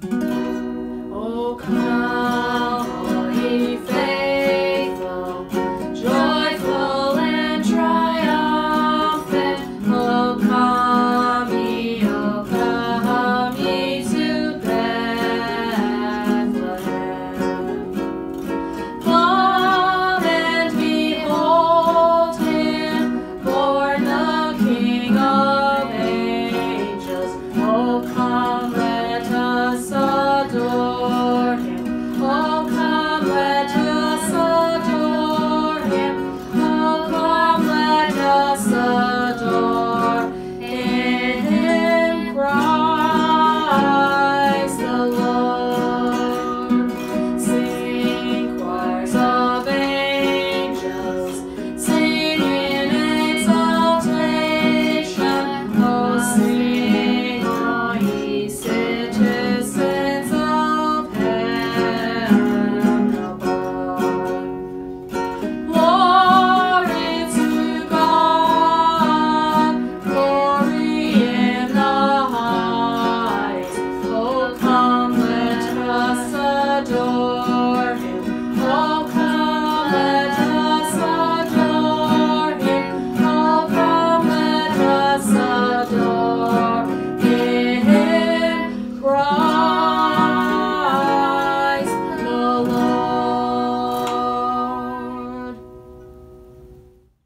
Oh, come